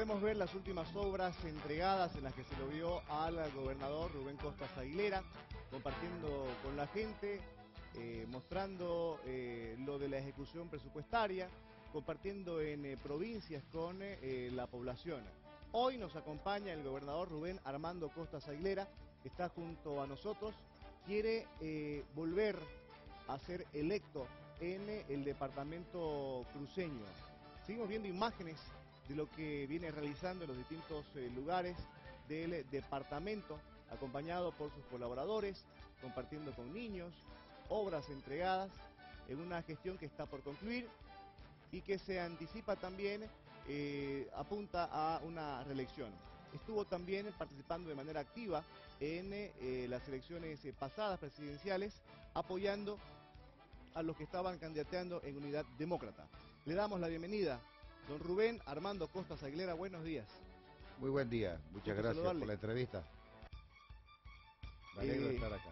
podemos ver las últimas obras entregadas en las que se lo vio al gobernador Rubén Costas Aguilera, compartiendo con la gente, eh, mostrando eh, lo de la ejecución presupuestaria, compartiendo en eh, provincias con la población. Hoy nos acompaña el gobernador Rubén Armando Costas Aguilera, que está junto a nosotros, quiere volver a ser electo en el departamento cruceño. Seguimos viendo imágenes de lo que viene realizando en los distintos eh, lugares del departamento, acompañado por sus colaboradores, compartiendo con niños, obras entregadas en una gestión que está por concluir y que se anticipa también, eh, apunta a una reelección. Estuvo también participando de manera activa en eh, las elecciones pasadas presidenciales, apoyando a los que estaban candidateando en Unidad Demócrata. Le damos la bienvenida Don Rubén Armando Costas Aguilera, buenos días. Muy buen día, muchas gracias por la entrevista. Me alegro de eh, estar acá.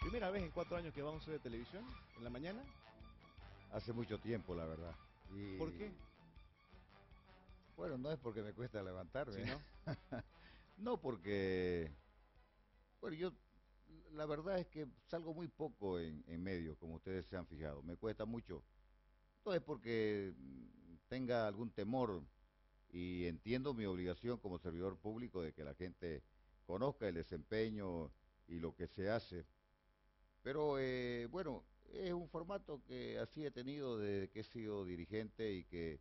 ¿Primera vez en cuatro años que vamos a ver televisión en la mañana? Hace mucho tiempo, la verdad. ¿Por qué? Bueno, no es porque me cuesta levantarme. ¿no? no, porque... Bueno, yo la verdad es que salgo muy poco en, en medios, como ustedes se han fijado. Me cuesta mucho no es porque tenga algún temor y entiendo mi obligación como servidor público de que la gente conozca el desempeño y lo que se hace. Pero eh, bueno, es un formato que así he tenido desde que he sido dirigente y que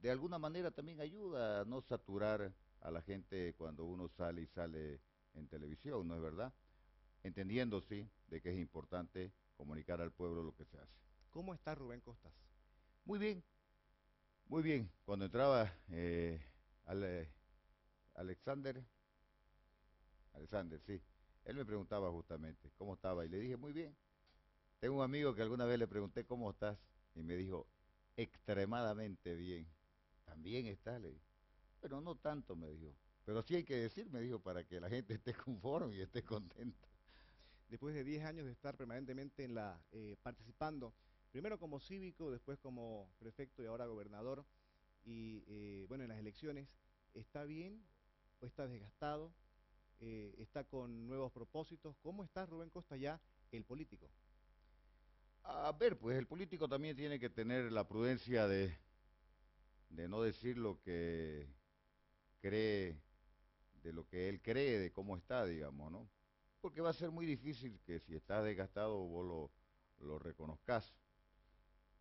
de alguna manera también ayuda a no saturar a la gente cuando uno sale y sale en televisión, ¿no es verdad? Entendiendo, sí, de que es importante comunicar al pueblo lo que se hace. ¿Cómo está Rubén Costas? Muy bien, muy bien. Cuando entraba eh, Alexander, Alexander, sí, él me preguntaba justamente cómo estaba y le dije, muy bien. Tengo un amigo que alguna vez le pregunté cómo estás y me dijo, extremadamente bien. ¿También estás? Le. Pero no tanto, me dijo. Pero sí hay que decir, me dijo, para que la gente esté conforme y esté contenta. Después de 10 años de estar permanentemente en la eh, participando primero como cívico, después como prefecto y ahora gobernador, y eh, bueno, en las elecciones, ¿está bien o está desgastado? Eh, ¿Está con nuevos propósitos? ¿Cómo está Rubén Costa ya, el político? A ver, pues el político también tiene que tener la prudencia de, de no decir lo que cree, de lo que él cree, de cómo está, digamos, ¿no? Porque va a ser muy difícil que si está desgastado vos lo, lo reconozcas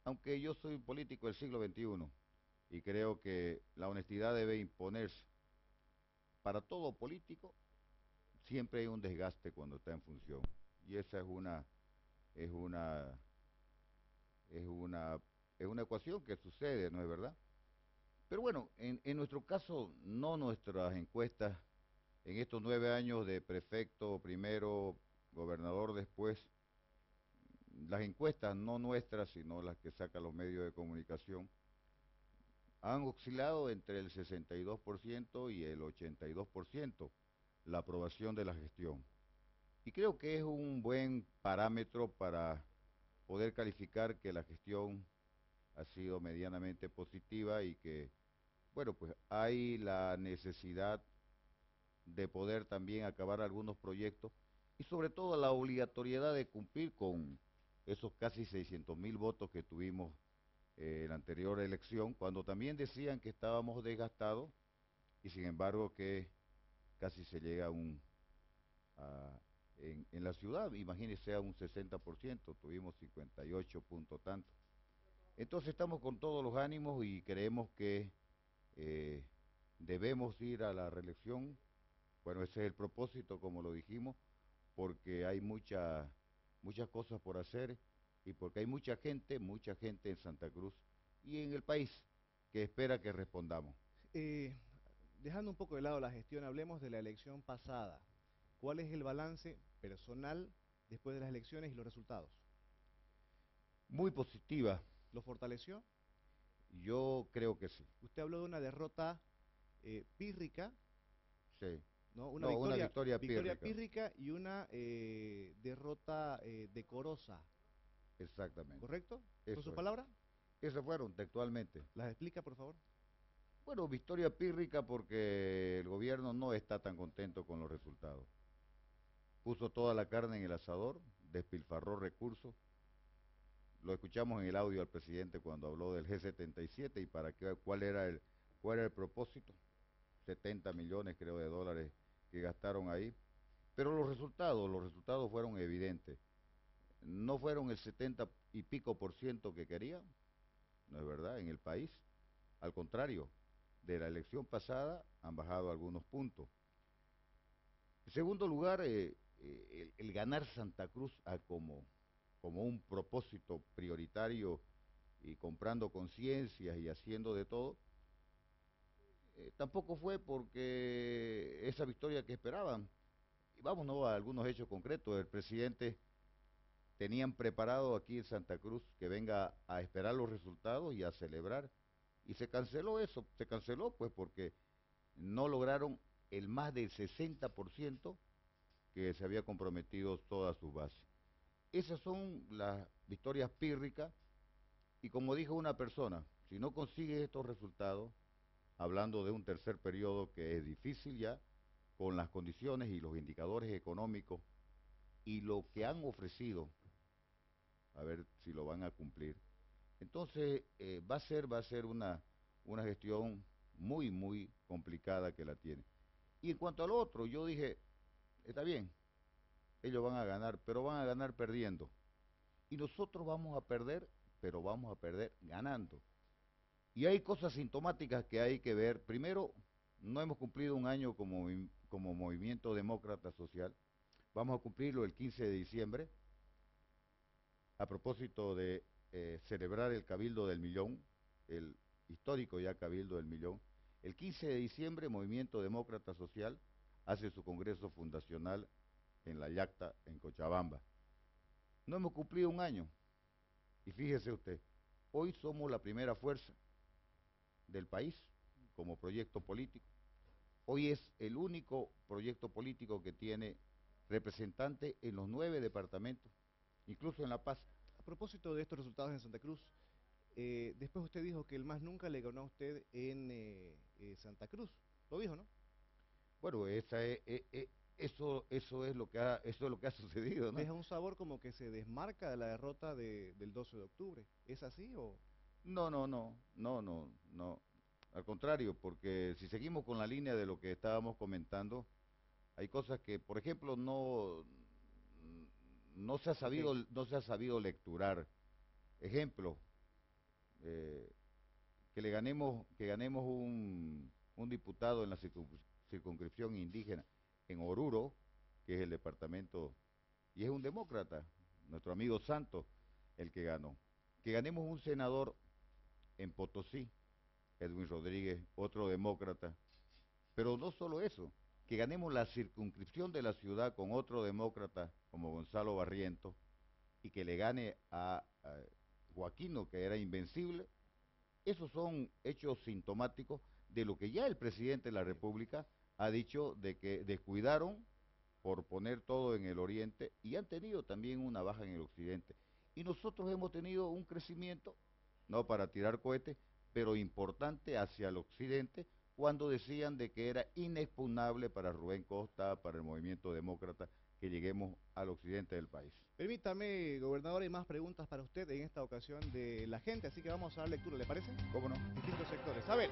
aunque yo soy político del siglo XXI y creo que la honestidad debe imponerse. Para todo político siempre hay un desgaste cuando está en función y esa es una es una es una es una ecuación que sucede, ¿no es verdad? Pero bueno, en, en nuestro caso, no nuestras encuestas, en estos nueve años de prefecto primero, gobernador después, las encuestas, no nuestras, sino las que sacan los medios de comunicación, han oscilado entre el 62% y el 82% la aprobación de la gestión. Y creo que es un buen parámetro para poder calificar que la gestión ha sido medianamente positiva y que, bueno, pues hay la necesidad de poder también acabar algunos proyectos y sobre todo la obligatoriedad de cumplir con esos casi 600 mil votos que tuvimos eh, en la anterior elección, cuando también decían que estábamos desgastados y sin embargo que casi se llega a un... en, la ciudad, imagínese a un 60%, tuvimos 58 puntos tanto. Entonces estamos con todos los ánimos y creemos que eh, debemos ir a la reelección. Bueno, ese es el propósito, como lo dijimos, porque hay mucha muchas cosas por hacer y porque hay mucha gente, mucha gente en Santa Cruz y en el país que espera que respondamos. Eh, dejando un poco de lado la gestión, hablemos de la elección pasada. ¿Cuál es el balance personal después de las elecciones y los resultados? Muy positiva. ¿Lo fortaleció? Yo creo que sí. Usted habló de una derrota eh, pírrica. Sí. ¿No? Una, victoria, pírrica. y una eh, derrota eh, decorosa. Exactamente. ¿Correcto? ¿Con su palabra? Eso fueron textualmente. ¿Las explica, por favor? Bueno, victoria pírrica porque el gobierno no está tan contento con los resultados. Puso toda la carne en el asador, despilfarró recursos. Lo escuchamos en el audio al presidente cuando habló del G77 y para qué, cuál era el, cuál era el propósito. 70 millones creo de dólares que gastaron ahí. Pero los resultados, los resultados fueron evidentes. No fueron el 70 y pico por ciento que querían, no es verdad, en el país. Al contrario, de la elección pasada han bajado algunos puntos. En segundo lugar, eh, eh, el, ganar Santa Cruz como, como un propósito prioritario y comprando conciencias y haciendo de todo, eh, tampoco fue porque esa victoria que esperaban. Y vámonos a algunos hechos concretos. El presidente tenían preparado aquí en Santa Cruz que venga a esperar los resultados y a celebrar. Y se canceló eso, se canceló pues porque no lograron el más del 60% que se había comprometido todas sus bases. Esas son las victorias pírricas y como dijo una persona, si no consigue estos resultados, hablando de un tercer periodo que es difícil ya, con las condiciones y los indicadores económicos y lo que han ofrecido, a ver si lo van a cumplir. Entonces eh, va a ser, va a ser una, una gestión muy, muy complicada que la tiene. Y en cuanto al otro, yo dije, está bien, ellos van a ganar, pero van a ganar perdiendo. Y nosotros vamos a perder, pero vamos a perder ganando. Y hay cosas sintomáticas que hay que ver. Primero, no hemos cumplido un año como, movimiento demócrata social. Vamos a cumplirlo el 15 de diciembre, a propósito de eh, celebrar el Cabildo del Millón, el histórico ya Cabildo del Millón. El 15 de diciembre, Movimiento Demócrata Social hace su congreso fundacional en la Yacta, en Cochabamba. No hemos cumplido un año. Y fíjese usted, hoy somos la primera fuerza del país como proyecto político. Hoy es el único proyecto político que tiene representante en los nueve departamentos, incluso en La Paz. A propósito de estos resultados en Santa Cruz, eh, después usted dijo que el más nunca le ganó a usted en eh, eh, Santa Cruz. Lo dijo, ¿no? Bueno, esa es, eso, eso, es lo que ha, eso es lo que ha sucedido, ¿no? Deja un sabor como que se desmarca de la derrota del 12 de octubre. ¿Es así o...? No, no, no, no, no, no. Al contrario, porque si seguimos con la línea de lo que estábamos comentando, hay cosas que, por ejemplo, no, no se ha sabido, no se ha sabido lecturar. Ejemplo, eh, que le ganemos, que ganemos un, un diputado en la circunscripción indígena en Oruro, que es el departamento, y es un demócrata, nuestro amigo Santos, el que ganó. Que ganemos un senador en Potosí, Edwin Rodríguez, otro demócrata. Pero no solo eso, que ganemos la circunscripción de la ciudad con otro demócrata como Gonzalo Barriento y que le gane a, Joaquino, que era invencible, esos son hechos sintomáticos de lo que ya el presidente de la República ha dicho de que descuidaron por poner todo en el oriente y han tenido también una baja en el occidente. Y nosotros hemos tenido un crecimiento, no para tirar cohetes, pero importante hacia el occidente, cuando decían de que era inexpugnable para Rubén Costa, para el movimiento demócrata, que lleguemos al occidente del país. Permítame, gobernador, hay más preguntas para usted en esta ocasión de la gente, así que vamos a dar lectura, ¿le parece? ¿Cómo no? Distintos sectores. A ver,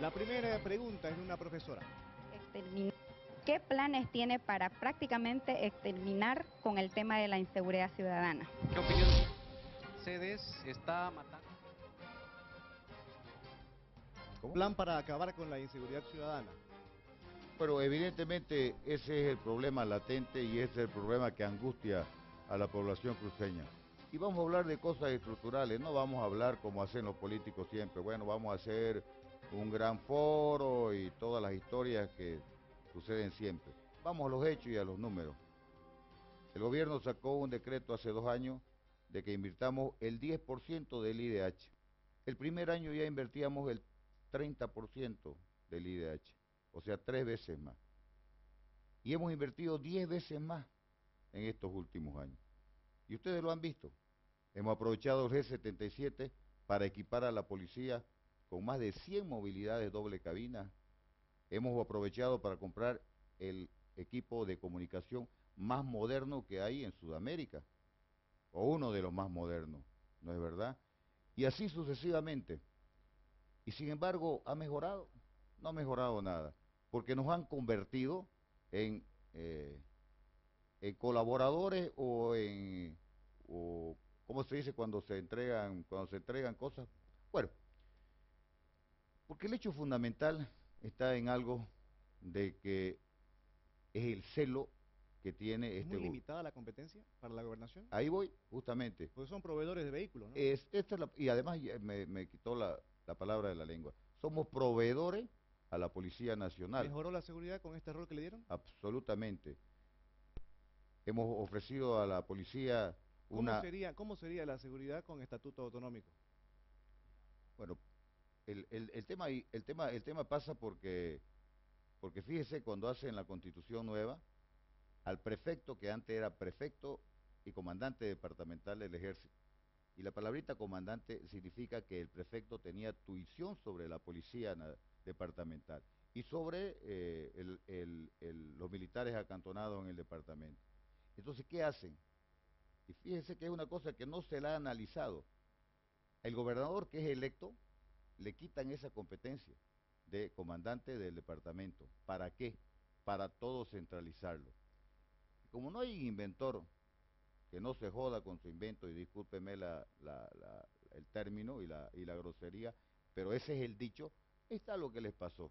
la primera pregunta es de una profesora. ¿Qué planes tiene para prácticamente exterminar con el tema de la inseguridad ciudadana? ¿Qué opinión? Cedes está matando Plan para acabar con la inseguridad ciudadana. Pero evidentemente ese es el problema latente y ese es el problema que angustia a la población cruceña. Y vamos a hablar de cosas estructurales, no vamos a hablar como hacen los políticos siempre. Bueno, vamos a hacer un gran foro y todas las historias que suceden siempre. Vamos a los hechos y a los números. El gobierno sacó un decreto hace dos años de que invirtamos el 10% del IDH. El primer año ya invertíamos el 30% del IDH, o sea, tres veces más. Y hemos invertido 10 veces más en estos últimos años. Y ustedes lo han visto. Hemos aprovechado el G77 para equipar a la policía con más de 100 movilidades doble cabina. Hemos aprovechado para comprar el equipo de comunicación más moderno que hay en Sudamérica, o uno de los más modernos, ¿no es verdad? Y así sucesivamente. Y sin embargo, ¿ha mejorado? No ha mejorado nada, porque nos han convertido en, eh, en colaboradores o en, ¿cómo se dice cuando se entregan, cuando se entregan cosas? Bueno, porque el hecho fundamental está en algo de que es el celo que tiene ¿Es este go- limitada la competencia para la gobernación? Ahí voy, justamente. Porque son proveedores de vehículos, ¿no? Es, esta es la- y además me, me quitó la, la palabra de la lengua. Somos proveedores a la Policía Nacional. ¿Mejoró la seguridad con este rol que le dieron? Absolutamente. Hemos ofrecido a la policía ¿Cómo, una... sería, ¿Cómo sería la seguridad con estatuto autonómico? Bueno, el, el, el tema, el, tema, el tema pasa porque, porque fíjese, cuando hacen la constitución nueva, al prefecto, que antes era prefecto y comandante departamental del ejército, y la palabrita comandante significa que el prefecto tenía tuición sobre la policía departamental y sobre eh, los militares acantonados en el departamento. Entonces, ¿qué hacen? Y fíjese que es una cosa que no se la ha analizado. El gobernador que es electo le quitan esa competencia de comandante del departamento. ¿Para qué? Para todo centralizarlo. Como no hay inventor que no se joda con su invento, y discúlpeme el término y la, y la grosería, pero ese es el dicho, ahí está lo que les pasó.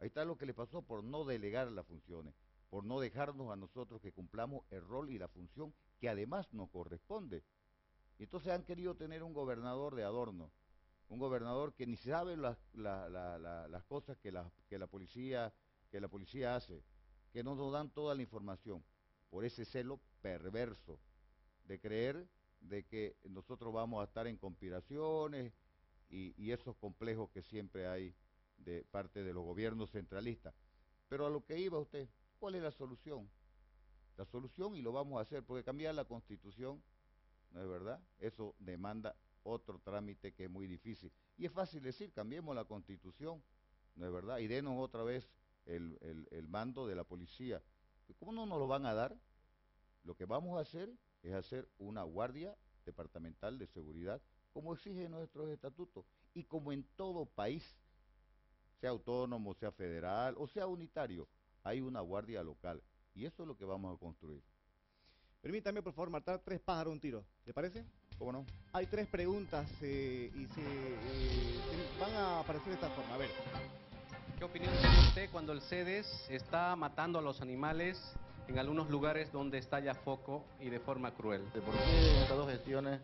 Ahí está lo que les pasó por no delegar las funciones, por no dejarnos a nosotros que cumplamos el rol y la función que además nos corresponde. Y entonces han querido tener un gobernador de adorno, un gobernador que ni sabe las, la- la- la- las cosas que, la policía, que la policía hace, que no nos dan toda la información, por ese celo perverso de creer de que nosotros vamos a estar en conspiraciones y, esos complejos que siempre hay de parte de los gobiernos centralistas. Pero a lo que iba usted, ¿cuál es la solución? La solución, y lo vamos a hacer, porque cambiar la constitución, ¿no es verdad? Eso demanda otro trámite que es muy difícil. Y es fácil decir, cambiemos la constitución, ¿no es verdad? Y denos otra vez el mando de la policía. ¿Cómo no nos lo van a dar? Lo que vamos a hacer es hacer una guardia departamental de seguridad, como exige nuestros estatutos, y como en todo país, sea autónomo, sea federal o sea unitario, hay una guardia local. Y eso es lo que vamos a construir. Permítame, por favor, matar tres pájaros un tiro. ¿Le parece? ¿Cómo no? Hay tres preguntas eh, y se, eh, se van a aparecer de esta forma. A ver, ¿Qué opinión tiene usted cuando el CEDES está matando a los animales en algunos lugares donde estalla foco y de forma cruel? de por qué en estas dos gestiones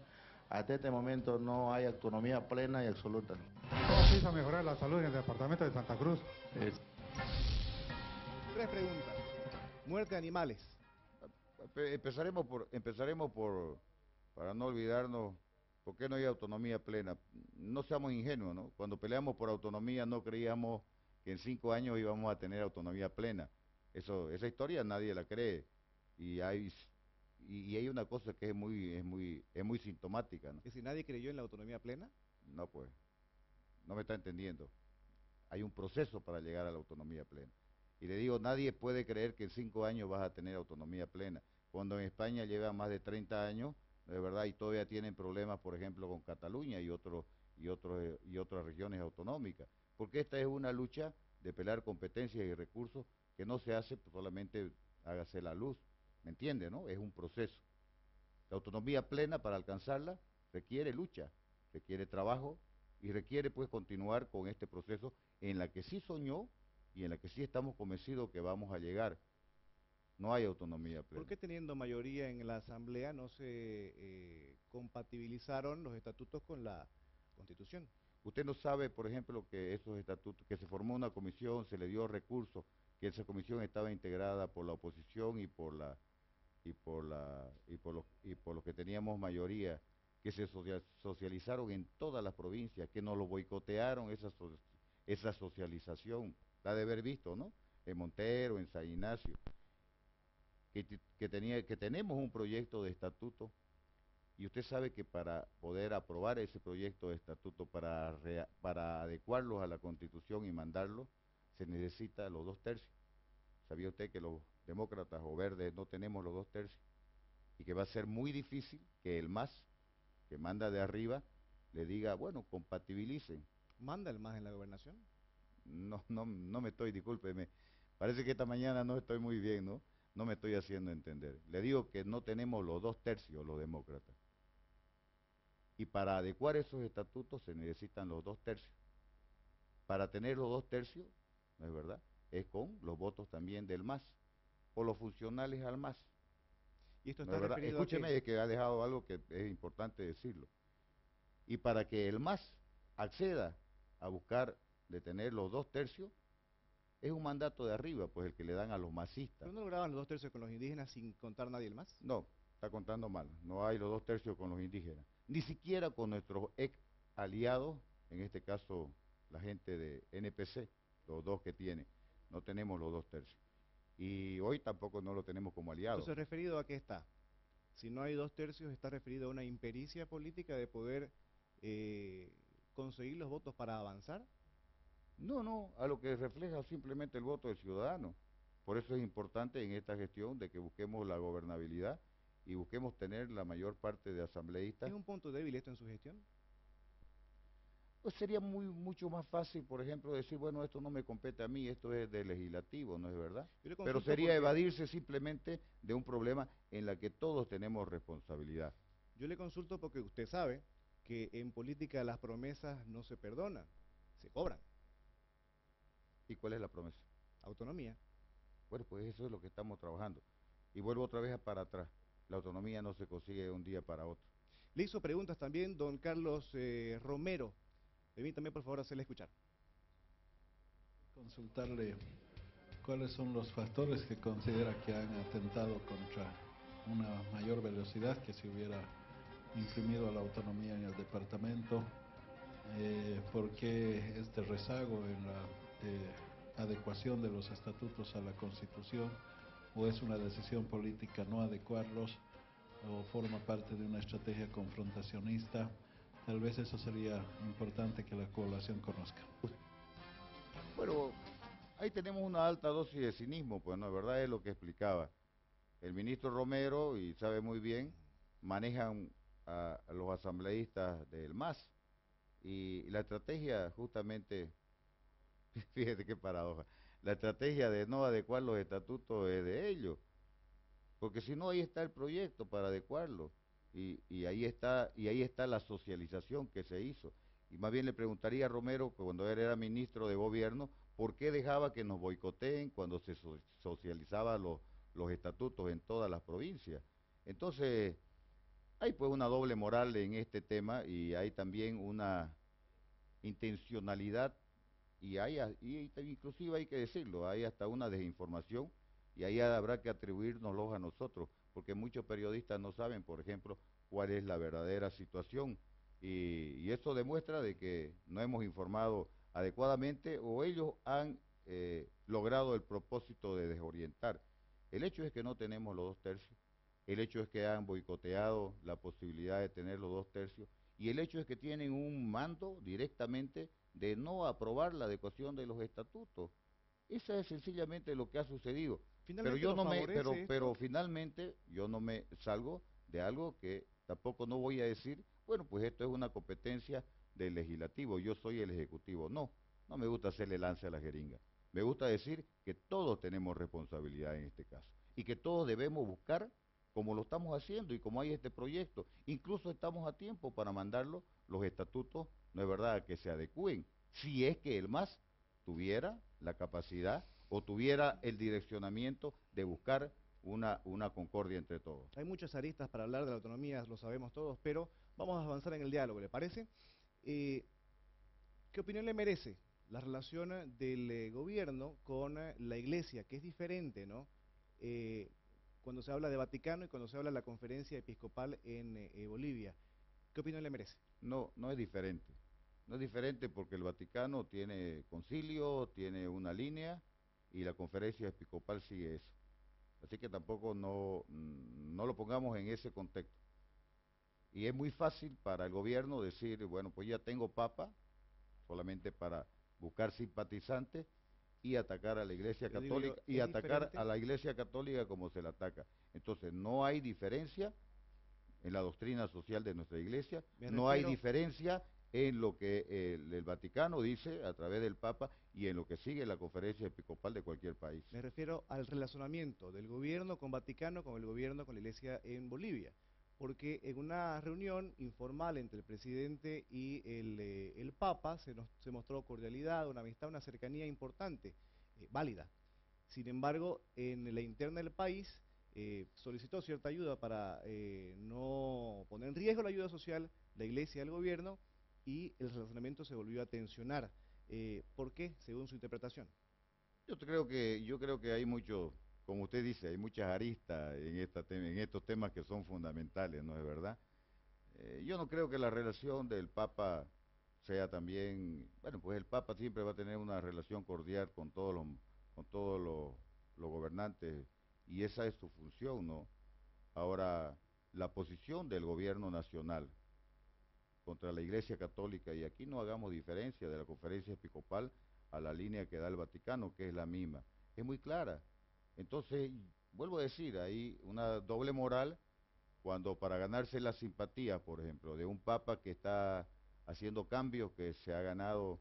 hasta este momento no hay autonomía plena y absoluta. ¿Cómo se hizo mejorar la salud en el departamento de Santa Cruz? Es- tres preguntas. Muerte de animales. Pe- Empezaremos por, empezaremos por, para no olvidarnos, ¿por qué no hay autonomía plena? No seamos ingenuos, ¿no? Cuando peleamos por autonomía no creíamos que en cinco años íbamos a tener autonomía plena. Eso, esa historia nadie la cree. Y hay, y, hay una cosa que es muy, es muy, es muy sintomática, ¿no? Que si nadie creyó en la autonomía plena, No, pues, no me está entendiendo. Hay un proceso para llegar a la autonomía plena. Y le digo, nadie puede creer que en cinco años vas a tener autonomía plena. Cuando en España lleva más de 30 años, de verdad, y todavía tienen problemas, por ejemplo, con Cataluña y, otros y, otros y otras regiones autonómicas. Porque esta es una lucha de pelear competencias y recursos que no se hace solamente hágase la luz. ¿Me entiende, no? Es un proceso. La autonomía plena, para alcanzarla, requiere lucha, requiere trabajo y requiere pues continuar con este proceso en la que sí soñó y en la que sí estamos convencidos que vamos a llegar. No hay autonomía plena. ¿por qué teniendo mayoría en la Asamblea no se eh, compatibilizaron los estatutos con la Constitución? Usted no sabe, por ejemplo, que esos estatutos, que se formó una comisión, se le dio recursos, que esa comisión estaba integrada por la oposición y por la y por la y por los y por los que teníamos mayoría, que se socia- socializaron en todas las provincias, que nos lo boicotearon esa esa socialización, la de haber visto, ¿no? En Montero, en San Ignacio, que, que tenía que tenemos un proyecto de estatuto Y usted sabe que para poder aprobar ese proyecto de estatuto, para, para adecuarlo a la Constitución y mandarlo, se necesita los dos tercios. ¿Sabía usted que los demócratas o verdes no tenemos los dos tercios? Y que va a ser muy difícil que el MAS, que manda de arriba, le diga, bueno, compatibilicen. ¿Manda el MAS en la gobernación? No, no, no me estoy, discúlpeme. Parece que esta mañana no estoy muy bien, ¿no? No me estoy haciendo entender. Le digo que no tenemos los dos tercios los demócratas. Y para adecuar esos estatutos se necesitan los dos tercios. Para tener los dos tercios, ¿no es verdad? Es con los votos también del MAS, o los funcionales al MAS. Y esto está referido Escúcheme, es que ha dejado algo que es importante decirlo. Y para que el MAS acceda a buscar de tener los dos tercios, es un mandato de arriba, pues el que le dan a los masistas. ¿Pero no lograban los dos tercios con los indígenas sin contar nadie el más? No, está contando mal. No hay los dos tercios con los indígenas. Ni siquiera con nuestros ex aliados, en este caso la gente de NPC, los dos que tiene. No tenemos los dos tercios. Y hoy tampoco no lo tenemos como aliados. Entonces, ¿referido a qué está? Si no hay dos tercios, ¿está referido a una impericia política de poder eh, conseguir los votos para avanzar? No, no, a lo que refleja simplemente el voto del ciudadano. Por eso es importante en esta gestión de que busquemos la gobernabilidad y busquemos tener la mayor parte de asambleístas. ¿Es un punto débil esto en su gestión? Pues sería muy mucho más fácil, por ejemplo, decir, bueno, esto no me compete a mí, esto es de legislativo, ¿no es verdad? Pero sería evadirse simplemente de un problema en la que todos tenemos responsabilidad. Yo le consulto porque usted sabe que en política las promesas no se perdonan, se cobran. ¿Y cuál es la promesa? Autonomía. Bueno, pues eso es lo que estamos trabajando. Y vuelvo otra vez para atrás. La autonomía no se consigue de un día para otro. Le hizo preguntas también don Carlos eh, Romero. Permítame, por favor, hacerle escuchar. Consultarle cuáles son los factores que considera que han atentado contra una mayor velocidad que si hubiera imprimido la autonomía en el departamento, eh, por qué este rezago en la eh, adecuación de los estatutos a la Constitución o es una decisión política no adecuarlos o forma parte de una estrategia confrontacionista. Tal vez eso sería importante que la población conozca. Bueno, ahí tenemos una alta dosis de cinismo, pues no, verdad es lo que explicaba. El ministro Romero, y sabe muy bien, manejan a, los asambleístas del MAS. y la estrategia justamente Fíjate qué paradoja. La estrategia de no adecuar los estatutos es de ellos. Porque si no, ahí está el proyecto para adecuarlo. Y, y, ahí está, y ahí está la socialización que se hizo. Y más bien le preguntaría a Romero, cuando él era ministro de gobierno, ¿por qué dejaba que nos boicoteen cuando se socializaba los, los estatutos en todas las provincias? Entonces, hay pues una doble moral en este tema y hay también una intencionalidad y hay, y inclusive hay que decirlo, hay hasta una desinformación y ahí habrá que atribuirnoslo a nosotros, porque muchos periodistas no saben, por ejemplo, cuál es la verdadera situación y, eso demuestra de que no hemos informado adecuadamente o ellos han eh, logrado el propósito de desorientar. El hecho es que no tenemos los dos tercios, el hecho es que han boicoteado la posibilidad de tener los dos tercios y el hecho es que tienen un mando directamente de no aprobar la adecuación de los estatutos. Eso es sencillamente lo que ha sucedido. pero yo no me, pero, pero finalmente yo no me salgo de algo que tampoco no voy a decir, bueno, pues esto es una competencia del legislativo, yo soy el ejecutivo. No, no me gusta hacerle lance a la jeringa. Me gusta decir que todos tenemos responsabilidad en este caso y que todos debemos buscar como lo estamos haciendo y como hay este proyecto. Incluso estamos a tiempo para mandarlo los estatutos no es verdad que se adecúen, si es que el MAS tuviera la capacidad o tuviera el direccionamiento de buscar una, una concordia entre todos. Hay muchas aristas para hablar de la autonomía, lo sabemos todos, pero vamos a avanzar en el diálogo, ¿le parece? Eh, ¿Qué opinión le merece la relación del eh, gobierno con eh, la iglesia, que es diferente, ¿no? cuando se habla de Vaticano y cuando se habla de la conferencia episcopal en Bolivia. ¿Qué opinión le merece? No, no es diferente. No es diferente porque el Vaticano tiene concilio, tiene una línea y la conferencia episcopal sigue eso. Así que tampoco no, no lo pongamos en ese contexto. Y es muy fácil para el gobierno decir, bueno, pues ya tengo papa, solamente para buscar simpatizantes y atacar a la Iglesia Católica y ¿es atacar diferente? a la Iglesia Católica como se la ataca. Entonces, no hay diferencia en la doctrina social de nuestra Iglesia, Me no hay diferencia en lo que el, el Vaticano dice a través del Papa y en lo que sigue la conferencia episcopal de cualquier país. Me refiero al relacionamiento del gobierno con Vaticano con el gobierno con la iglesia en Bolivia. Porque en una reunión informal entre el presidente y el, eh, Papa se, nos, se mostró cordialidad, una amistad, una cercanía importante, eh, válida. Sin embargo, en la interna del país eh, solicitó cierta ayuda para eh, no poner en riesgo la ayuda social, la iglesia y el gobierno, y el relacionamiento se volvió a tensionar. Eh, ¿Por qué, según su interpretación? Yo creo que yo creo que hay mucho, como usted dice, hay muchas aristas en esta en estos temas que son fundamentales, ¿no es verdad? Eh, yo no creo que la relación del Papa sea también, bueno, pues el Papa siempre va a tener una relación cordial con todos los gobernantes y esa es su función, ¿no? Ahora la posición del gobierno nacional contra la Iglesia Católica y aquí no hagamos diferencia de la conferencia episcopal a la línea que da el Vaticano, que es la misma. Es muy clara. Entonces, vuelvo a decir, hay una doble moral cuando para ganarse la simpatía, por ejemplo, de un papa que está haciendo cambios, que se ha ganado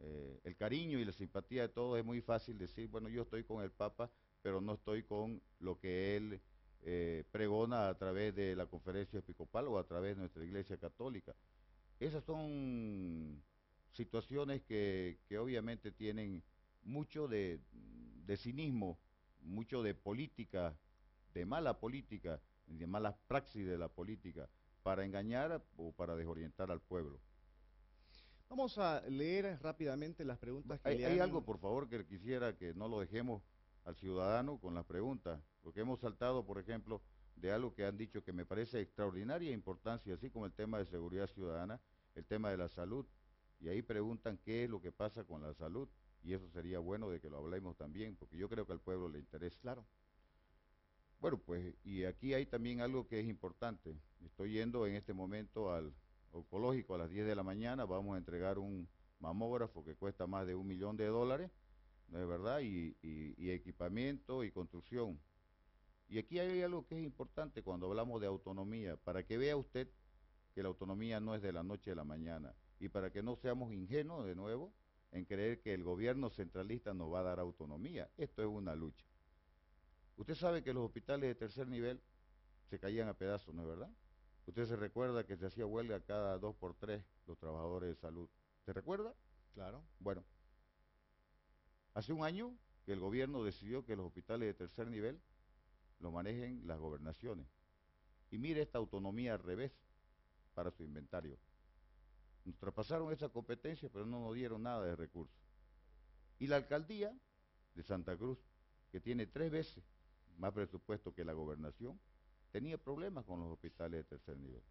eh, el cariño y la simpatía de todos, es muy fácil decir, bueno, yo estoy con el papa, pero no estoy con lo que él eh, pregona a través de la conferencia episcopal o a través de nuestra iglesia católica. Esas son situaciones que, que obviamente tienen mucho de, de cinismo, mucho de política, de mala política, de malas praxis de la política, para engañar o para desorientar al pueblo. Vamos a leer rápidamente las preguntas que Hay, le hay algo, por favor, que quisiera que no lo dejemos al ciudadano con las preguntas, porque hemos saltado, por ejemplo, de algo que han dicho que me parece extraordinaria importancia, así como el tema de seguridad ciudadana, el tema de la salud, y ahí preguntan qué es lo que pasa con la salud, y eso sería bueno de que lo hablemos también, porque yo creo que al pueblo le interesa. Claro. Bueno, pues, y aquí hay también algo que es importante. Estoy yendo en este momento al oncológico a las 10 de la mañana, vamos a entregar un mamógrafo que cuesta más de un millón de dólares, ¿no es verdad? Y, y- y equipamiento y construcción. Y aquí hay algo que es importante cuando hablamos de autonomía, para que vea usted que la autonomía no es de la noche a la mañana, y para que no seamos ingenuos de nuevo en creer que el gobierno centralista nos va a dar autonomía. Esto es una lucha. Usted sabe que los hospitales de tercer nivel se caían a pedazos, ¿no es verdad? Usted se recuerda que se hacía huelga cada dos por tres los trabajadores de salud. ¿Se recuerda? Claro. Bueno, hace un año que el gobierno decidió que los hospitales de tercer nivel lo manejen las gobernaciones. Y mire esta autonomía al revés para su inventario. Nos traspasaron esa competencia, pero no nos dieron nada de recursos. Y la alcaldía de Santa Cruz, que tiene tres veces más presupuesto que la gobernación, tenía problemas con los hospitales de tercer nivel.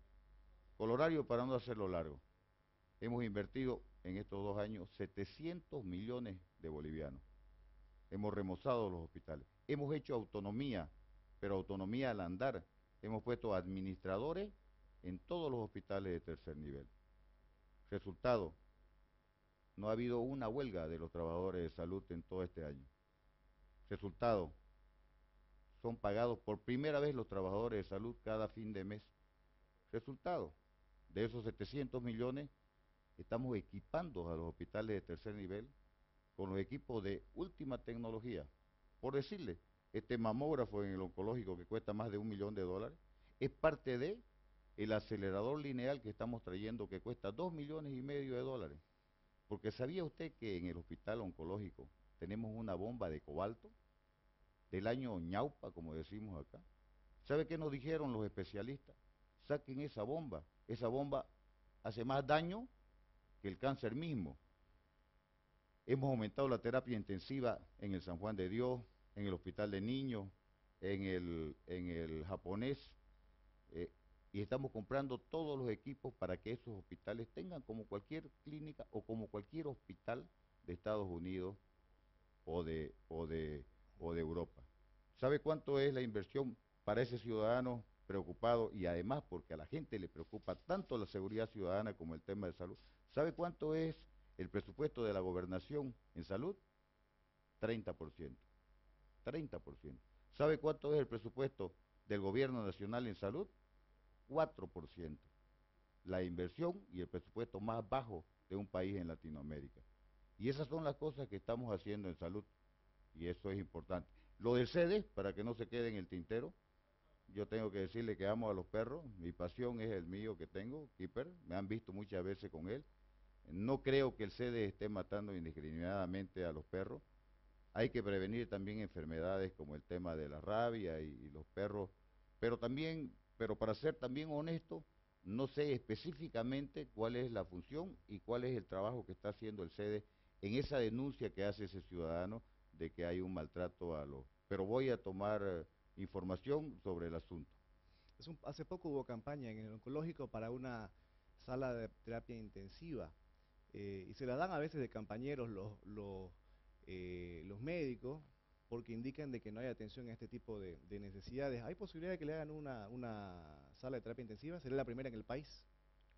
Colorario, para no hacerlo largo, hemos invertido en estos dos años 700 millones de bolivianos. Hemos remozado los hospitales. Hemos hecho autonomía, pero autonomía al andar. Hemos puesto administradores en todos los hospitales de tercer nivel. Resultado, no ha habido una huelga de los trabajadores de salud en todo este año. Resultado, son pagados por primera vez los trabajadores de salud cada fin de mes. Resultado, de esos 700 millones, estamos equipando a los hospitales de tercer nivel con los equipos de última tecnología. Por decirle, este mamógrafo en el oncológico que cuesta más de un millón de dólares, es parte de el acelerador lineal que estamos trayendo que cuesta dos millones y medio de dólares. Porque ¿sabía usted que en el hospital oncológico tenemos una bomba de cobalto del año ñaupa, como decimos acá? ¿Sabe qué nos dijeron los especialistas? Saquen esa bomba. Esa bomba hace más daño que el cáncer mismo. Hemos aumentado la terapia intensiva en el San Juan de Dios, en el Hospital de Niños, en el, en el japonés, eh, y estamos comprando todos los equipos para que esos hospitales tengan como cualquier clínica o como cualquier hospital de Estados Unidos o de, o de, o de Europa. ¿Sabe cuánto es la inversión para ese ciudadano preocupado y además porque a la gente le preocupa tanto la seguridad ciudadana como el tema de salud. ¿Sabe cuánto es el presupuesto de la gobernación en salud? 30%. 30%. ¿Sabe cuánto es el presupuesto del gobierno nacional en salud? 4%. La inversión y el presupuesto más bajo de un país en Latinoamérica. Y esas son las cosas que estamos haciendo en salud. Y eso es importante. Lo del sede, para que no se quede en el tintero, yo tengo que decirle que amo a los perros. Mi pasión es el mío que tengo, Keeper. Me han visto muchas veces con él. No creo que el sede esté matando indiscriminadamente a los perros. Hay que prevenir también enfermedades como el tema de la rabia y, los perros, pero también, pero para ser también honesto, no sé específicamente cuál es la función y cuál es el trabajo que está haciendo el SEDE en esa denuncia que hace ese ciudadano de que hay un maltrato a los... Pero voy a tomar eh, información sobre el asunto. hace poco hubo campaña en el oncológico para una sala de terapia intensiva eh, y se la dan a veces de compañeros los, los eh, los médicos porque indican de que no hay atención a este tipo de, necesidades. ¿Hay posibilidad de que le hagan una, una, sala de terapia intensiva? ¿Sería la primera en el país?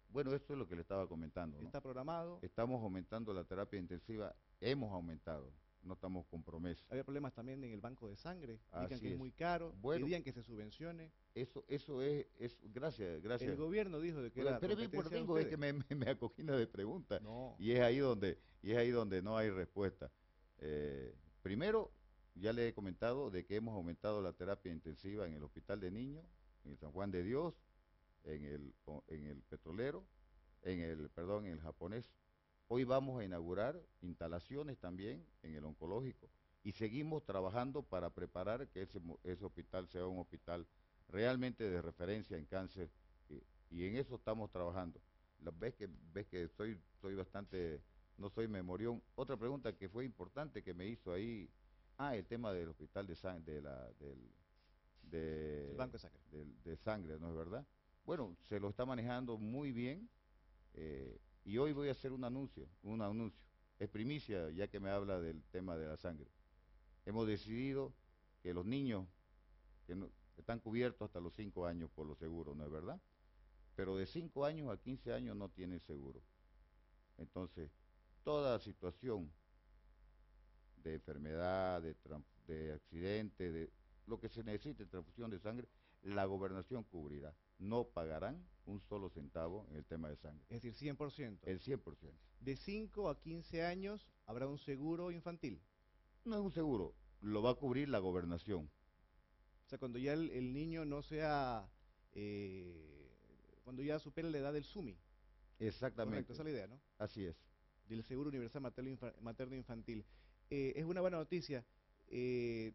Bueno, esto es lo que le estaba comentando. ¿Está programado? Estamos aumentando la terapia intensiva, hemos aumentado, no estamos con promesa. Había problemas también en el banco de sangre, indican que es. muy caro, bueno, pedían que se subvencione. Eso eso es, es gracias, gracias. El gobierno dijo de que era Pero por tengo es que me, me, acoquina de preguntas. Y es ahí donde y es ahí donde no hay respuesta. Eh, primero, ya le he comentado de que hemos aumentado la terapia intensiva en el Hospital de Niños, en el San Juan de Dios, en el, en el petrolero, en el, perdón, en el japonés. Hoy vamos a inaugurar instalaciones también en el oncológico y seguimos trabajando para preparar que ese, ese hospital sea un hospital realmente de referencia en cáncer y, en eso estamos trabajando. Ves que, ves que soy, soy bastante no soy memorión. Otra pregunta que fue importante que me hizo ahí, ah, el tema del hospital de sangre, de la, del, de, banco de sangre. De, sangre, ¿no es verdad? Bueno, se lo está manejando muy bien eh, y hoy voy a hacer un anuncio, un anuncio. Es primicia ya que me habla del tema de la sangre. Hemos decidido que los niños que no, están cubiertos hasta los 5 años por los seguros, ¿no es verdad? Pero de 5 años a 15 años no tienen seguro. Entonces, toda situación de enfermedad, de, de accidente, de lo que se necesite, transfusión de sangre, la gobernación cubrirá. No pagarán un solo centavo en el tema de sangre. Es decir, 100%. El 100%. De 5 a 15 años habrá un seguro infantil. No es un seguro, lo va a cubrir la gobernación. O sea, cuando ya el, niño no sea, eh, cuando ya supere la edad del SUMI. Exactamente. esa es la idea, ¿no? Así es del Seguro Universal Materno Infantil. Eh, es una buena noticia. Eh,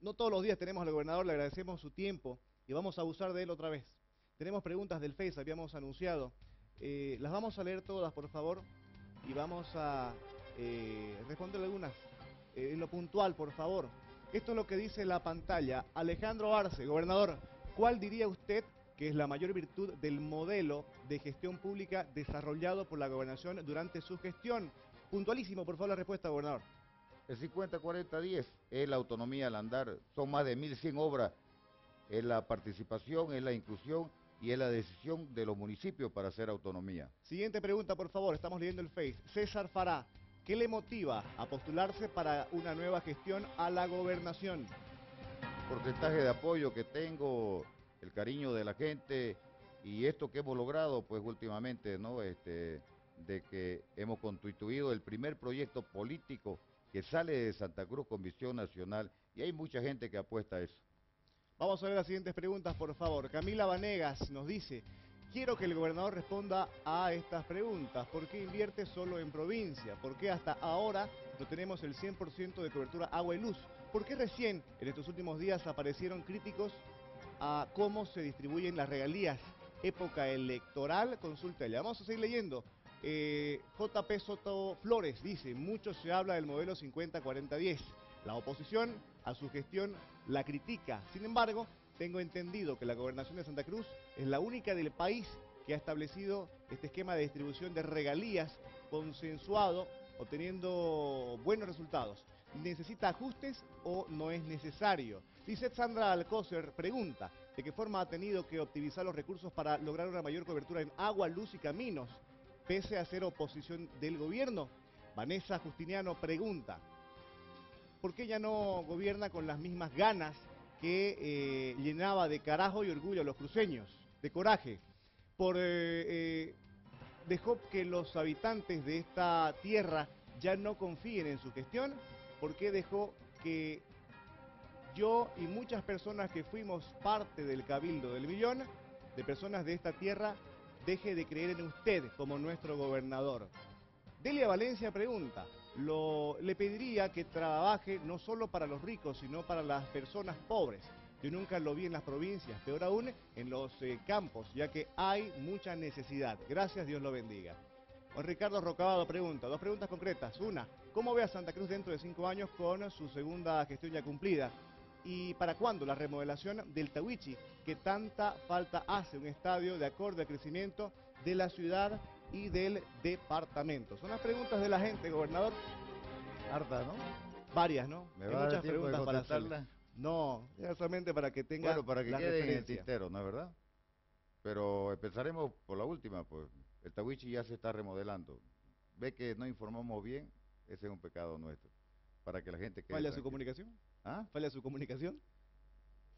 no todos los días tenemos al gobernador, le agradecemos su tiempo y vamos a abusar de él otra vez. Tenemos preguntas del Face, habíamos anunciado. Eh, las vamos a leer todas, por favor, y vamos a responder algunas en lo puntual, por favor. Esto es lo que dice la pantalla. Alejandro Arce, gobernador, ¿cuál diría usted que es la mayor virtud del modelo de gestión pública desarrollado por la gobernación durante su gestión. Puntualísimo, por favor, la respuesta, gobernador. El 50-40-10 es la autonomía al andar, son más de 1.100 obras, es la participación, es la inclusión y es la decisión de los municipios para hacer autonomía. Siguiente pregunta, por favor, estamos leyendo el Face. César Fará, ¿qué le motiva a postularse para una nueva gestión a la gobernación? Porcentaje de apoyo que tengo, el cariño de la gente y esto que hemos logrado, pues últimamente, ¿no? Este, de que hemos constituido el primer proyecto político que sale de Santa Cruz con visión nacional y hay mucha gente que apuesta a eso. Vamos a ver las siguientes preguntas, por favor. Camila Vanegas nos dice, quiero que el gobernador responda a estas preguntas. ¿Por qué invierte solo en provincia? ¿Por qué hasta ahora no tenemos el 100% de cobertura agua y luz? ¿Por qué recién en estos últimos días aparecieron críticos a cómo se distribuyen las regalías. Época electoral, consulta ella. Vamos a seguir leyendo. Eh, JP Soto Flores dice, mucho se habla del modelo 50-40-10. La oposición a su gestión la critica. Sin embargo, tengo entendido que la gobernación de Santa Cruz es la única del país que ha establecido este esquema de distribución de regalías consensuado, obteniendo buenos resultados. ¿Necesita ajustes o no es necesario? Dice Sandra Alcócer pregunta, ¿de qué forma ha tenido que optimizar los recursos para lograr una mayor cobertura en agua, luz y caminos, pese a ser oposición del gobierno? Vanessa Justiniano pregunta, ¿por qué ya no gobierna con las mismas ganas que eh, llenaba de carajo y orgullo a los cruceños, de coraje? Por, eh, eh, dejó que los habitantes de esta tierra ya no confíen en su gestión, ¿por qué dejó que yo y muchas personas que fuimos parte del Cabildo del Millón, de personas de esta tierra, deje de creer en usted como nuestro gobernador? Delia Valencia pregunta, lo, le pediría que trabaje no solo para los ricos, sino para las personas pobres. Yo nunca lo vi en las provincias, peor aún en los eh, campos, ya que hay mucha necesidad. Gracias, Dios lo bendiga. Juan Ricardo Rocabado pregunta, dos preguntas concretas. Una, ¿cómo ve a Santa Cruz dentro de cinco años con su segunda gestión ya cumplida? ¿Y para cuándo la remodelación del Tawichi, que tanta falta hace un estadio de acorde al crecimiento de la ciudad y del departamento? Son las preguntas de la gente, gobernador. Harta, ¿no? Varias, ¿no? ¿Me Hay va muchas preguntas para hacerle. No, ya solamente para que tenga Bueno, para que la quede en el tintero, ¿no es verdad? Pero empezaremos por la última, pues. El Tawichi ya se está remodelando. Ve que no informamos bien, ese es un pecado nuestro. Para que la gente quede ¿Falla su comunicación? ¿Ah? ¿Falla su comunicación?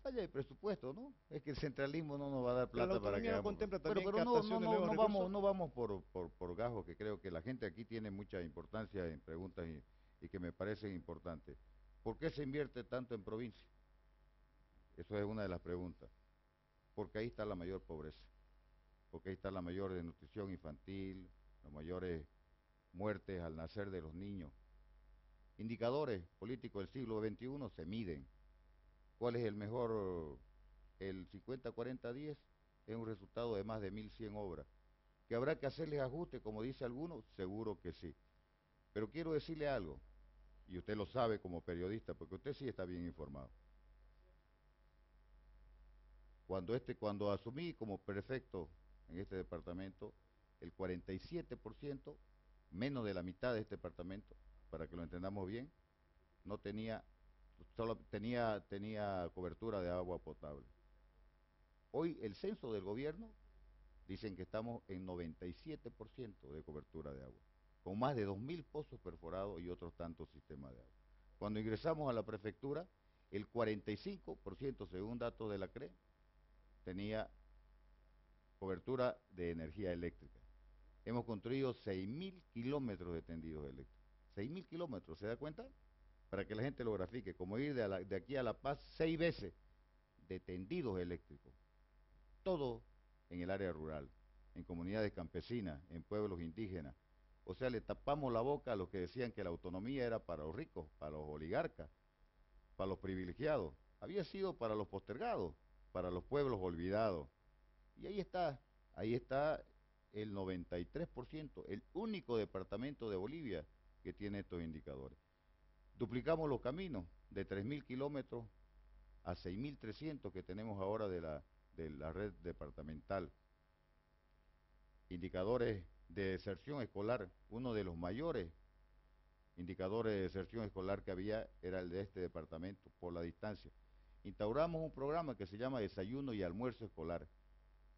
Falla el presupuesto, ¿no? Es que el centralismo no nos va a dar Pero la plata para que hagamos contempla también pero, pero no, no, no, no vamos, no vamos por, por, por gajo, que creo que la gente aquí tiene mucha importancia en preguntas y, y que me parecen importantes. ¿Por qué se invierte tanto en provincia? Eso es una de las preguntas. Porque ahí está la mayor pobreza. Porque ahí está la mayor desnutrición infantil, las mayores muertes al nacer de los niños. Indicadores políticos del siglo XXI se miden. ¿Cuál es el mejor? El 50-40-10 es un resultado de más de 1.100 obras. ¿Que habrá que hacerles ajustes, como dice algunos? Seguro que sí. Pero quiero decirle algo, y usted lo sabe como periodista, porque usted sí está bien informado. Cuando, este, cuando asumí como prefecto en este departamento, el 47%, menos de la mitad de este departamento, para que lo entendamos bien, no tenía, solo tenía, tenía cobertura de agua potable. Hoy el censo del gobierno dicen que estamos en 97% de cobertura de agua, con más de 2.000 pozos perforados y otros tantos sistemas de agua. Cuando ingresamos a la prefectura, el 45%, según datos de la CRE, tenía cobertura de energía eléctrica. Hemos construido 6.000 kilómetros de tendidos eléctricos. 6.000 kilómetros, ¿se da cuenta? Para que la gente lo grafique, como ir de, la- de aquí a La Paz seis veces de tendidos eléctricos. Todo en el área rural, en comunidades campesinas, en pueblos indígenas. O sea, le tapamos la boca a los que decían que la autonomía era para los ricos, para los oligarcas, para los privilegiados. Había sido para los postergados, para los pueblos olvidados. Y ahí está, ahí está el 93%, el único departamento de Bolivia que tiene estos indicadores. Duplicamos los caminos de 3.000 kilómetros a 6.300 que tenemos ahora de la, de la red departamental. Indicadores de deserción escolar, uno de los mayores indicadores de deserción escolar que había era el de este departamento por la distancia. Instauramos un programa que se llama Desayuno y Almuerzo Escolar,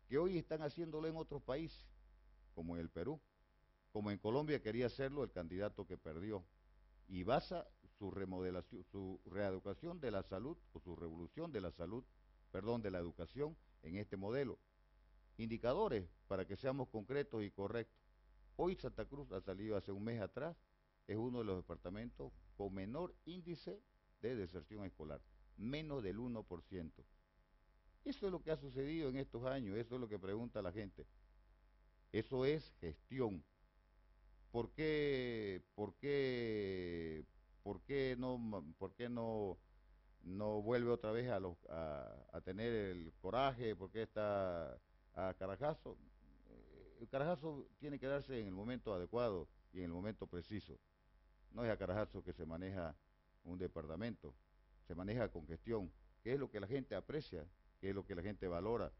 que hoy están haciéndolo en otros países, como en el Perú, como en Colombia quería hacerlo el candidato que perdió, y basa su remodelación, su reeducación de la salud, o su revolución de la salud, perdón, de la educación en este modelo. Indicadores para que seamos concretos y correctos. Hoy Santa Cruz ha salido hace un mes atrás, es uno de los departamentos con menor índice de deserción escolar, menos del 1%. Eso es lo que ha sucedido en estos años, eso es lo que pregunta la gente. Eso es gestión. ¿Por qué, por qué, por qué no, por qué no, no vuelve otra vez a, los, a, a tener el coraje? ¿Por qué está a Carajazo? Eh, El Carajazo tiene que darse en el momento adecuado y en el momento preciso. No es a Carajazo que se maneja un departamento, se maneja con gestión, que es lo que la gente aprecia, que es lo que la gente valora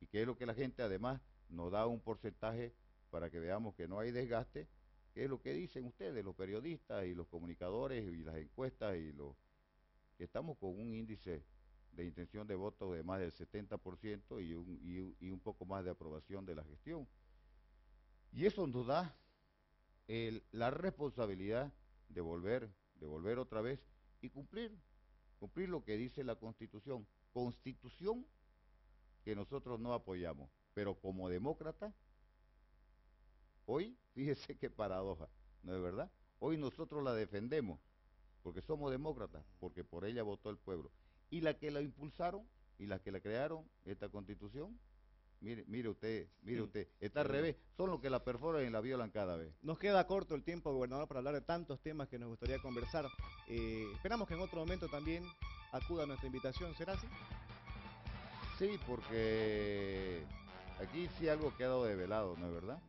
y que es lo que la gente además nos da un porcentaje para que veamos que no hay desgaste, es lo que dicen ustedes, los periodistas y los comunicadores y las encuestas y los que estamos con un índice de intención de voto de más del 70% y un, y, un- poco más de aprobación de la gestión. Y eso nos da la responsabilidad de volver, de volver otra vez y cumplir, cumplir lo que dice la Constitución. Constitución que nosotros no apoyamos, pero como demócrata, hoy, fíjese qué paradoja, ¿no es verdad? Hoy nosotros la defendemos, porque somos demócratas, porque por ella votó el pueblo. Y la que la impulsaron y la que la crearon, esta constitución, mire, mire usted, mire Sí. usted, está al revés, son los que la perforan y la violan cada vez. Nos queda corto el tiempo, gobernador, para hablar de tantos temas que nos gustaría conversar. Eh, esperamos que en otro momento también acuda a nuestra invitación. ¿Será así? Sí, porque aquí sí algo ha quedado develado, ¿no es verdad?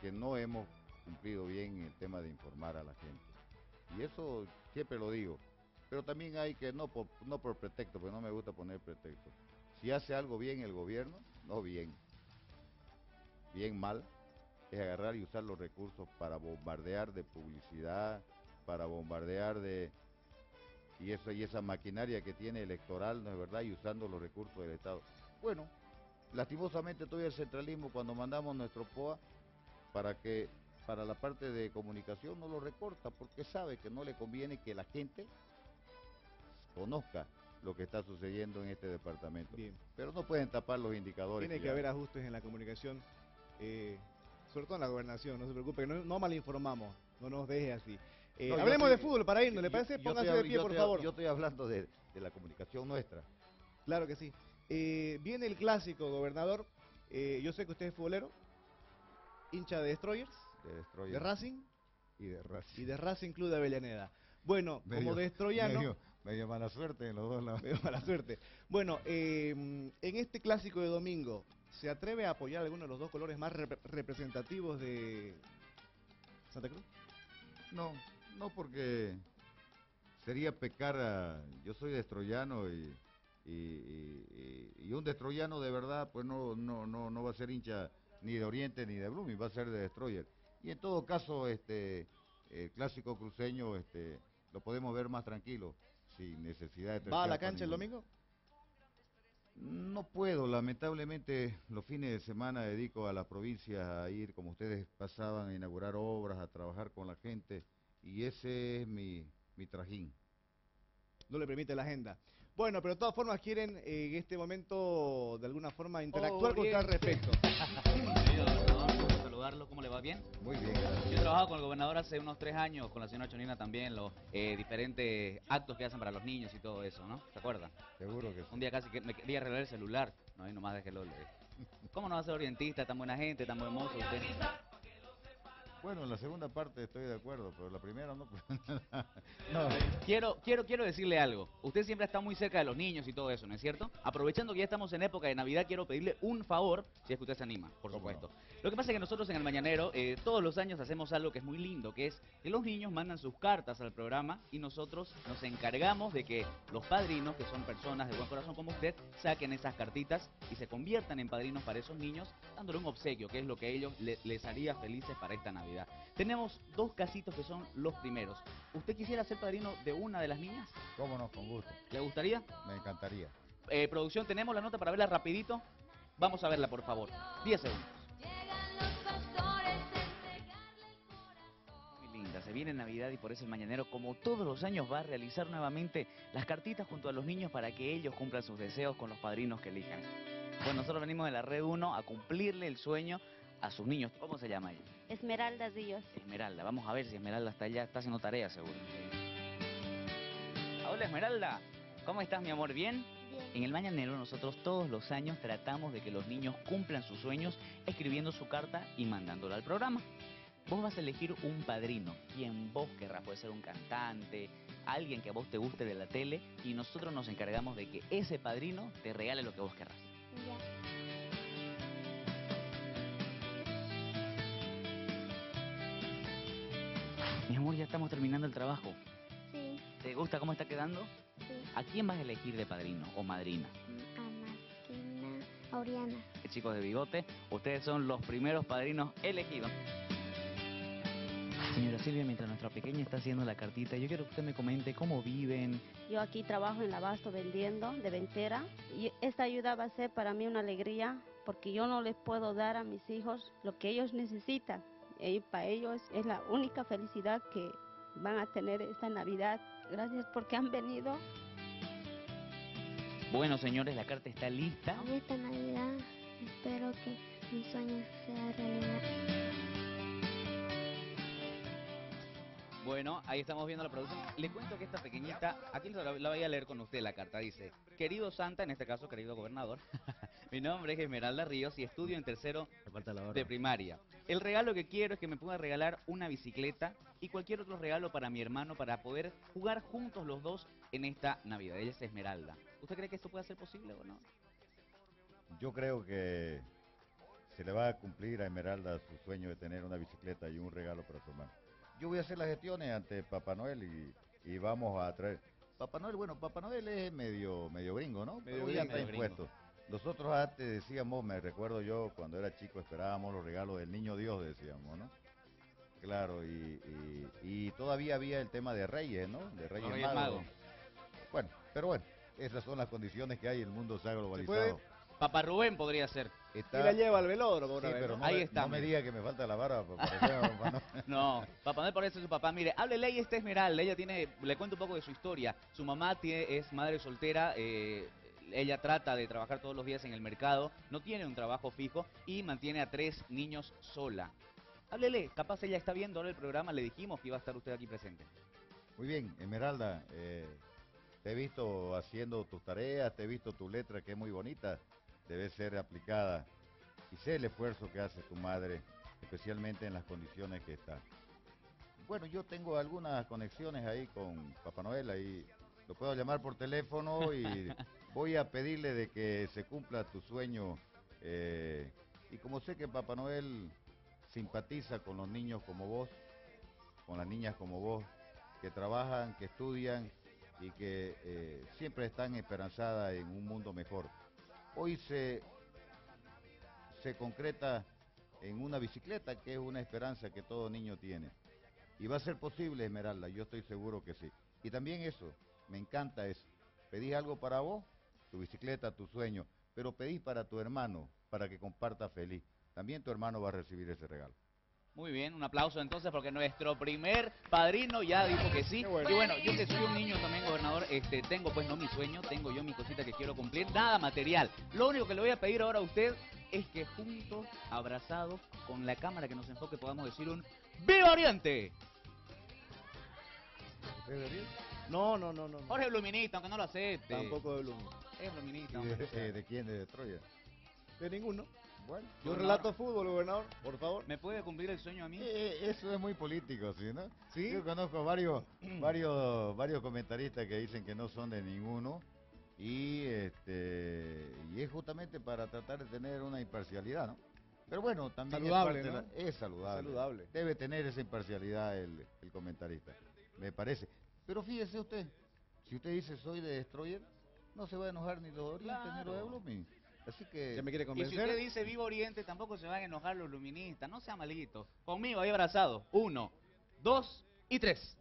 Que no hemos cumplido bien el tema de informar a la gente. Y eso siempre lo digo. Pero también hay que, no por, no por pretexto, porque no me gusta poner pretexto. Si hace algo bien el gobierno, no bien. Bien mal, es agarrar y usar los recursos para bombardear de publicidad, para bombardear de, y eso y esa maquinaria que tiene electoral, ¿no es verdad? Y usando los recursos del Estado. Bueno, lastimosamente todavía el centralismo cuando mandamos nuestro POA para que para la parte de comunicación no lo recorta porque sabe que no le conviene que la gente conozca lo que está sucediendo en este departamento. Bien. Pero no pueden tapar los indicadores. Tiene que ya- haber ajustes en la comunicación, eh, sobre todo en la gobernación, no se preocupe, no, no malinformamos, no nos deje así. Eh, No, hablemos estoy- de fútbol para irnos, ¿le parece? yo Póngase estoy de pie, por estoy- favor. Yo estoy hablando de, de la comunicación nuestra. Claro que sí. Eh, viene el clásico, gobernador. Eh, yo sé que usted es futbolero, hincha de Destroyers, De Destroyer de Racing y de Racing. y de Racing Club de Avellaneda. Bueno, como Medio- destroyano, Medio, medio mala suerte en los dos lados. me da mala suerte. Bueno, eh, en este clásico de domingo, ¿se atreve a apoyar alguno de los dos colores más rep- representativos de Santa Cruz? No, no porque sería pecar a... Yo soy destroyano y, y, y- y- y un destroyano de verdad pues no, no, no, no va a ser hincha ni de Oriente ni de Blooming, va a ser de Destroyer. Y en todo caso, este el clásico cruceño este lo podemos ver más tranquilo, sin necesidad de... ¿Va a la cancha el domingo? No puedo, lamentablemente los fines de semana dedico a las provincias a ir, como ustedes pasaban, a inaugurar obras, a trabajar con la gente, y ese es mi, mi trajín. No le permite la agenda. Bueno, pero de todas formas quieren eh, en este momento de alguna forma interactuar con usted al respecto. Querido gobernador, saludarlo, ¿cómo le va bien? Muy bien, gracias. Yo he trabajado con el gobernador hace unos tres años, con la señora Chonina también, los eh, diferentes actos que hacen para los niños y todo eso, ¿no? ¿Se acuerda? seguro que sí. Un día casi que me quería arreglar el celular, no, y nomás déjelo leer. ¿Cómo no va a ser orientista, tan buena gente, tan buen mozo usted? Bueno, en la segunda parte estoy de acuerdo, pero la primera no. no, Quiero, quiero, quiero decirle algo. Usted siempre está muy cerca de los niños y todo eso, ¿no es cierto? Aprovechando que ya estamos en época de Navidad, quiero pedirle un favor, si es que usted se anima, por ¿Cómo supuesto. Lo que pasa es que nosotros en el Mañanero eh, todos los años hacemos algo que es muy lindo, que es que los niños mandan sus cartas al programa y nosotros nos encargamos de que los padrinos, que son personas de buen corazón como usted, saquen esas cartitas y se conviertan en padrinos para esos niños, dándole un obsequio, que es lo que a ellos le- les haría felices para esta Navidad. Tenemos dos casitos que son los primeros. ¿Usted quisiera ser padrino de una de las niñas? cómo no, con gusto. ¿Le gustaría? Me encantaría. Eh, producción, tenemos la nota para verla rapidito. Vamos a verla, por favor. 10 segundos. Se viene Navidad y por eso el Mañanero, como todos los años, va a realizar nuevamente las cartitas junto a los niños para que ellos cumplan sus deseos con los padrinos que elijan. Pues nosotros venimos de la Red 1 a cumplirle el sueño a sus niños. ¿Cómo se llama ella? Esmeralda Ríos. Esmeralda. Vamos a ver si Esmeralda está allá, está haciendo tarea seguro. Hola Esmeralda, ¿cómo estás mi amor? ¿Bien? Bien. En el Mañanero nosotros todos los años tratamos de que los niños cumplan sus sueños escribiendo su carta y mandándola al programa. Vos vas a elegir un padrino, quien vos querrás, puede ser un cantante, alguien que a vos te guste de la tele y nosotros nos encargamos de que ese padrino te regale lo que vos querrás. Ya. Mi amor, ya estamos terminando el trabajo. Sí, ¿Te gusta cómo está quedando? sí. ¿A quién vas a elegir de padrino o madrina? A Martina Oriana. chicos de bigote, ustedes son los primeros padrinos elegidos. Señora Silvia, mientras nuestra pequeña está haciendo la cartita, yo quiero que usted me comente cómo viven. Yo aquí trabajo en el abasto vendiendo de ventera y esta ayuda va a ser para mí una alegría porque yo no les puedo dar a mis hijos lo que ellos necesitan. Y para ellos es la única felicidad que van a tener esta Navidad. Gracias porque han venido. Bueno, señores, la carta está lista. Esta Navidad espero que mi sueño sea realidad. Bueno, ahí estamos viendo la producción. Le cuento que esta pequeñita, aquí la, la voy a leer con usted la carta. Dice, querido Santa, en este caso querido gobernador, mi nombre es Esmeralda Ríos y estudio en tercero de primaria. El regalo que quiero es que me pueda regalar una bicicleta y cualquier otro regalo para mi hermano para poder jugar juntos los dos en esta Navidad. Ella es Esmeralda. ¿Usted cree que esto puede ser posible o no? Yo creo que se le va a cumplir a Esmeralda su sueño de tener una bicicleta y un regalo para su hermano. Yo voy a hacer las gestiones ante Papá Noel y, y vamos a traer... Papá Noel, bueno, Papá Noel es medio medio gringo, ¿no? Medio Pero ya está impuesto. Nosotros antes decíamos, me recuerdo yo cuando era chico esperábamos los regalos del niño Dios, decíamos, ¿no? Claro, y, y- y todavía había el tema de Reyes, ¿no? De Reyes, Reyes Magos. Magos. Bueno, pero bueno, esas son las condiciones que hay, el mundo se ha globalizado. Papá Rubén podría ser. Está- Y la lleva al velódromo Sí, una vez, pero ¿no? no, Ahí me, está, no me diga que me falta la barba Papá Noel. No, Papá Noel parece su papá. Mire, háblele ella está Esmeralda. Ella tiene, le cuento un poco de su historia. Su mamá tiene, es madre soltera. eh, ella trata de trabajar todos los días en el mercado. No tiene un trabajo fijo y mantiene a tres niños sola. Háblele, capaz ella está viendo ahora el programa. Le dijimos que iba a estar usted aquí presente. Muy bien, Esmeralda, eh, te he visto haciendo tus tareas, te he visto tu letra que es muy bonita, debe ser aplicada. Y sé el esfuerzo que hace tu madre, especialmente en las condiciones que está. Bueno, yo tengo algunas conexiones ahí con Papá Noel, ahí lo puedo llamar por teléfono y voy a pedirle de que se cumpla tu sueño. eh, y como sé que Papá Noel simpatiza con los niños como vos, con las niñas como vos, que trabajan, que estudian y que eh, siempre están esperanzadas en un mundo mejor. Hoy se, se concreta en una bicicleta, que es una esperanza que todo niño tiene. Y va a ser posible, Esmeralda, yo estoy seguro que sí. Y también eso, me encanta eso. Pedís algo para vos, tu bicicleta, tu sueño, pero pedís para tu hermano, para que comparta feliz. También tu hermano va a recibir ese regalo. Muy bien, un aplauso entonces porque nuestro primer padrino ya dijo que sí. Bueno. Y bueno, yo que soy un niño también gobernador, este, tengo pues no mi sueño, tengo yo mi cosita que quiero cumplir, nada material. Lo único que le voy a pedir ahora a usted es que juntos, abrazados, con la cámara que nos enfoque, podamos decir un ¡Viva Oriente! No, no, no, no. no. Jorge Bluminista, aunque no lo acepte. Tampoco de Bloom. Es Bluminista. ¿Y hombre. de, eh, de quién? ¿De Troya? De ninguno. Bueno, Yo relato fútbol, gobernador, por favor. ¿Me puede cumplir el sueño a mí? Eh, eso es muy político, ¿sí, no? ¿Sí? Yo conozco varios, varios, varios comentaristas que dicen que no son de ninguno y este y es justamente para tratar de tener una imparcialidad, ¿no? Pero bueno, también Saludable, es, parte ¿no? la- es saludable. Saludable. Debe tener esa imparcialidad el, el comentarista, me parece. Pero fíjese usted, si usted dice soy de Destroyer, no se va a enojar ni los Orientes ni los Claro. Así que ¿Ya me quiere Y si convencer? usted dice Viva Oriente, tampoco se van a enojar los luministas. No sea malito. Conmigo, ahí abrazado. Uno, dos y tres.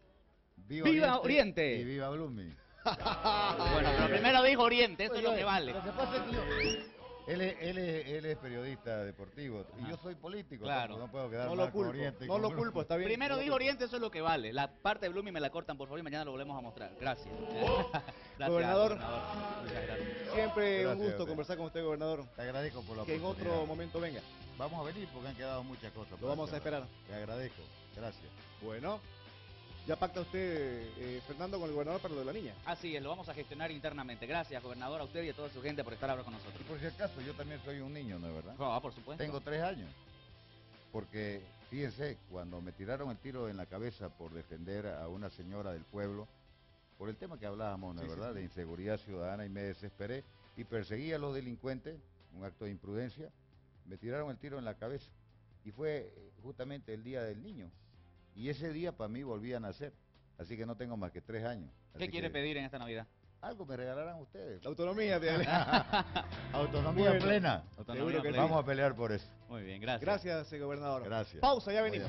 ¡Viva Oriente! y viva Blooming. Bueno, pero primero dijo Oriente, eso es lo que vale. Lo que pasa es que yo- él, es, él, es, él es periodista deportivo y yo soy político, Claro. no puedo quedar No mal lo con culpo, Oriente y no con lo culpo, está bien. Primero no dijo. Oriente, eso es lo que vale. La parte de Blooming me la cortan, por favor, y mañana lo volvemos a mostrar. Gracias. Gracias, Gobernador. Gracias. Siempre Gracias un gusto conversar con usted, gobernador. Te agradezco por la Que en otro momento venga. Vamos a venir porque han quedado muchas cosas. Lo vamos a esperar. Te agradezco. Gracias. Bueno, ya pacta usted, eh, Fernando, con el gobernador para lo de la niña. Así es, lo vamos a gestionar internamente. Gracias, gobernador, a usted y a toda su gente por estar ahora con Y nosotros. por si acaso, yo también soy un niño, ¿no es verdad? Ah, por supuesto. Tengo tres años. Porque, fíjense, cuando me tiraron el tiro en la cabeza por defender a una señora del pueblo, por el tema que hablábamos, ¿no es Sí, verdad?, sí. de inseguridad ciudadana y me desesperé y perseguí a los delincuentes, un acto de imprudencia, me tiraron el tiro en la cabeza. Y fue eh, justamente el día del niño. Y ese día para mí volví a nacer. Así que no tengo más que tres años. ¿Qué quiere que pedir en esta Navidad? Algo me regalarán ustedes. La autonomía, Autonomía Bueno. plena. Autonomía Seguro que plena. Vamos a pelear por eso. Muy bien, gracias. Gracias, eh, gobernador. Gracias. Pausa, ya venimos.